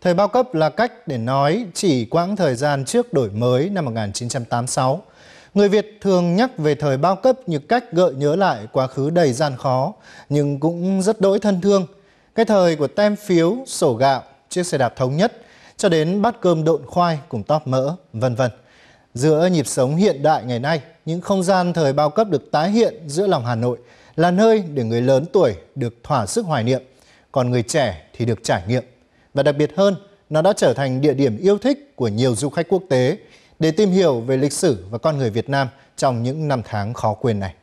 Thời bao cấp là cách để nói chỉ quãng thời gian trước đổi mới năm 1986. Người Việt thường nhắc về thời bao cấp như cách gợi nhớ lại quá khứ đầy gian khó, nhưng cũng rất đỗi thân thương. Cái thời của tem phiếu, sổ gạo, chiếc xe đạp thống nhất, cho đến bát cơm độn khoai cùng tóp mỡ, vân vân. Giữa nhịp sống hiện đại ngày nay, những không gian thời bao cấp được tái hiện giữa lòng Hà Nội là nơi để người lớn tuổi được thỏa sức hoài niệm, còn người trẻ thì được trải nghiệm. Và đặc biệt hơn, nó đã trở thành địa điểm yêu thích của nhiều du khách quốc tế để tìm hiểu về lịch sử và con người Việt Nam trong những năm tháng khó quên này.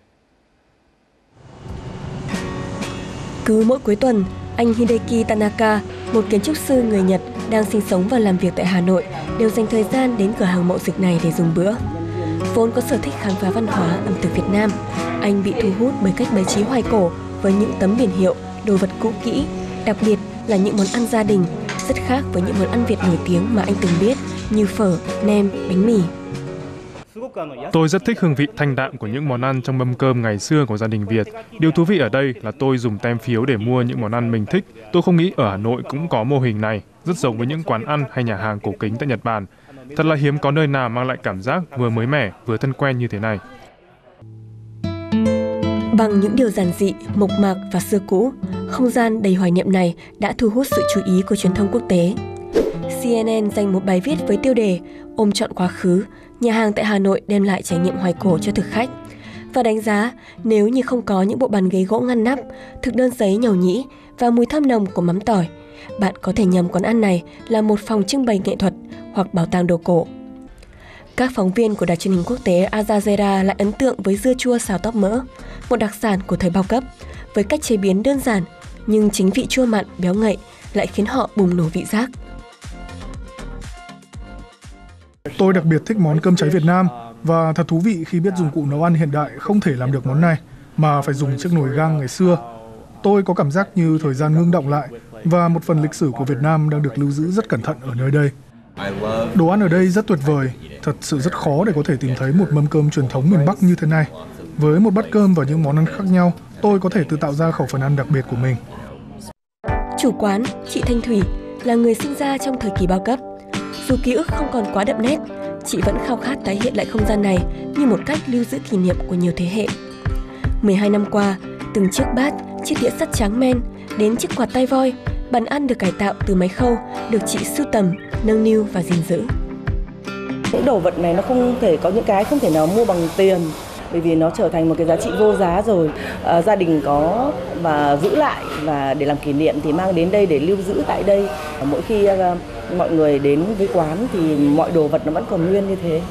Cứ mỗi cuối tuần, anh Hideki Tanaka, một kiến trúc sư người Nhật đang sinh sống và làm việc tại Hà Nội, đều dành thời gian đến cửa hàng mậu dịch này để dùng bữa. Vốn có sở thích khám phá văn hóa ẩm thực Việt Nam, anh bị thu hút bởi cách bày trí hoài cổ với những tấm biển hiệu, đồ vật cũ kỹ, đặc biệt là những món ăn gia đình, rất khác với những món ăn Việt nổi tiếng mà anh từng biết như phở, nem, bánh mì. Tôi rất thích hương vị thanh đạm của những món ăn trong mâm cơm ngày xưa của gia đình Việt. Điều thú vị ở đây là tôi dùng tem phiếu để mua những món ăn mình thích. Tôi không nghĩ ở Hà Nội cũng có mô hình này, rất giống với những quán ăn hay nhà hàng cổ kính tại Nhật Bản. Thật là hiếm có nơi nào mang lại cảm giác vừa mới mẻ, vừa thân quen như thế này. Bằng những điều giản dị, mộc mạc và xưa cũ, không gian đầy hoài niệm này đã thu hút sự chú ý của truyền thông quốc tế. CNN dành một bài viết với tiêu đề Ôm chọn quá khứ, nhà hàng tại Hà Nội đem lại trải nghiệm hoài cổ cho thực khách và đánh giá nếu như không có những bộ bàn ghế gỗ ngăn nắp, thực đơn giấy nhầu nhĩ và mùi thơm nồng của mắm tỏi, bạn có thể nhầm quán ăn này là một phòng trưng bày nghệ thuật hoặc bảo tàng đồ cổ. Các phóng viên của đài truyền hình quốc tế Al Jazeera lại ấn tượng với dưa chua xào tóc mỡ, một đặc sản của thời bao cấp, với cách chế biến đơn giản nhưng chính vị chua mặn, béo ngậy lại khiến họ bùng nổ vị giác. Tôi đặc biệt thích món cơm cháy Việt Nam và thật thú vị khi biết dụng cụ nấu ăn hiện đại không thể làm được món này mà phải dùng chiếc nồi gang ngày xưa. Tôi có cảm giác như thời gian ngưng động lại và một phần lịch sử của Việt Nam đang được lưu giữ rất cẩn thận ở nơi đây. Đồ ăn ở đây rất tuyệt vời, thật sự rất khó để có thể tìm thấy một mâm cơm truyền thống miền Bắc như thế này. Với một bát cơm và những món ăn khác nhau, tôi có thể tự tạo ra khẩu phần ăn đặc biệt của mình. Chủ quán, chị Thanh Thủy, là người sinh ra trong thời kỳ bao cấp. Dù ký ức không còn quá đậm nét, chị vẫn khao khát tái hiện lại không gian này như một cách lưu giữ kỷ niệm của nhiều thế hệ. 12 năm qua, từng chiếc bát, chiếc đĩa sắt trắng men, đến chiếc quạt tay voi, bàn ăn được cải tạo từ máy khâu, được chị sưu tầm, nâng niu và gìn giữ. Những đồ vật này nó không thể có những cái không thể nào mua bằng tiền bởi vì nó trở thành một cái giá trị vô giá rồi. À, gia đình có và giữ lại và để làm kỷ niệm thì mang đến đây để lưu giữ tại đây. Mỗi khi à, mọi người đến với quán thì mọi đồ vật nó vẫn còn nguyên như thế.